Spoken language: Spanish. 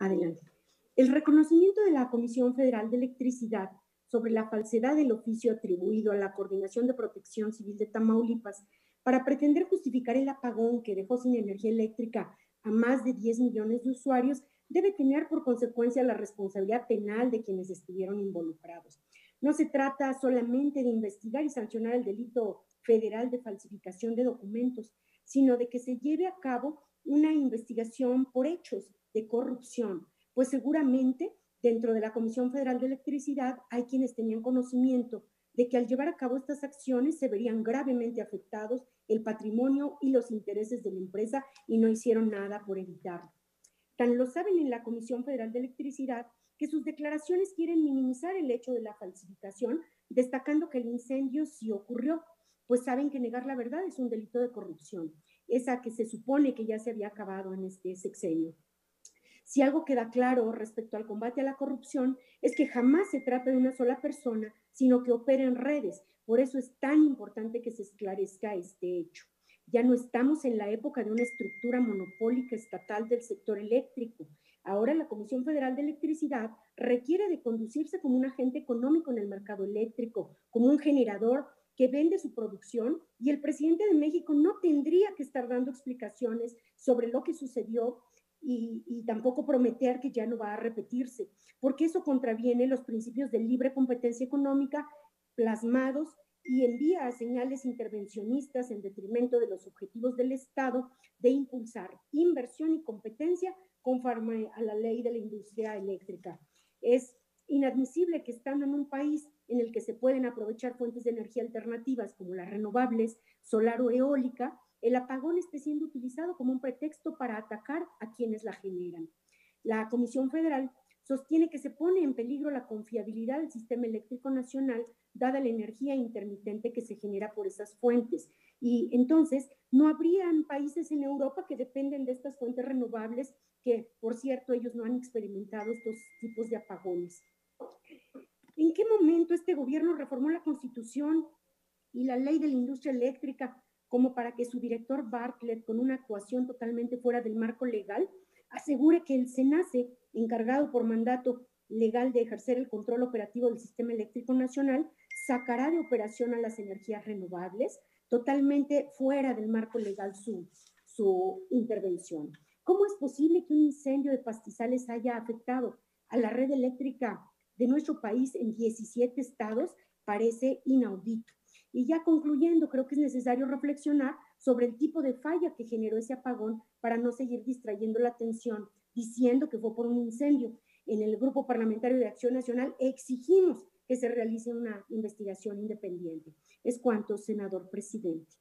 Adelante. El reconocimiento de la Comisión Federal de Electricidad sobre la falsedad del oficio atribuido a la Coordinación de Protección Civil de Tamaulipas para pretender justificar el apagón que dejó sin energía eléctrica a más de 10 millones de usuarios debe tener por consecuencia la responsabilidad penal de quienes estuvieron involucrados. No se trata solamente de investigar y sancionar el delito federal de falsificación de documentos, sino de que se lleve a cabo una investigación por hechos de corrupción, pues seguramente dentro de la Comisión Federal de Electricidad hay quienes tenían conocimiento de que al llevar a cabo estas acciones se verían gravemente afectados el patrimonio y los intereses de la empresa y no hicieron nada por evitarlo. Tan lo saben en la Comisión Federal de Electricidad que sus declaraciones quieren minimizar el hecho de la falsificación, destacando que el incendio sí ocurrió, pues saben que negar la verdad es un delito de corrupción, esa que se supone que ya se había acabado en este sexenio. Si algo queda claro respecto al combate a la corrupción es que jamás se trata de una sola persona, sino que opera en redes. Por eso es tan importante que se esclarezca este hecho. Ya no estamos en la época de una estructura monopólica estatal del sector eléctrico. Ahora la Comisión Federal de Electricidad requiere de conducirse como un agente económico en el mercado eléctrico, como un generador que vende su producción y el presidente de México no tendría que estar dando explicaciones sobre lo que sucedió y, tampoco prometer que ya no va a repetirse, porque eso contraviene los principios de libre competencia económica plasmados y envía señales intervencionistas en detrimento de los objetivos del Estado de impulsar inversión y competencia conforme a la ley de la industria eléctrica. Es inadmisible que estando en un país en el que se pueden aprovechar fuentes de energía alternativas como las renovables, solar o eólica, el apagón esté siendo utilizado como un pretexto para atacar a quienes la generan. La Comisión Federal sostiene que se pone en peligro la confiabilidad del sistema eléctrico nacional dada la energía intermitente que se genera por esas fuentes. Y entonces no habrían países en Europa que dependen de estas fuentes renovables, que por cierto ellos no han experimentado estos tipos de apagones. ¿En qué momento este gobierno reformó la constitución y la ley de la industria eléctrica como para que su director Bartlett, con una actuación totalmente fuera del marco legal, asegure que el SENACE, encargado por mandato legal de ejercer el control operativo del sistema eléctrico nacional, sacará de operación a las energías renovables, totalmente fuera del marco legal su, su intervención. ¿Cómo es posible que un incendio de pastizales haya afectado a la red eléctrica de nuestro país en 17 estados? Parece inaudito. Y ya concluyendo, creo que es necesario reflexionar sobre el tipo de falla que generó ese apagón para no seguir distrayendo la atención diciendo que fue por un incendio. En el Grupo Parlamentario de Acción Nacional exigimos que se realice una investigación independiente. Es cuanto, senador presidente.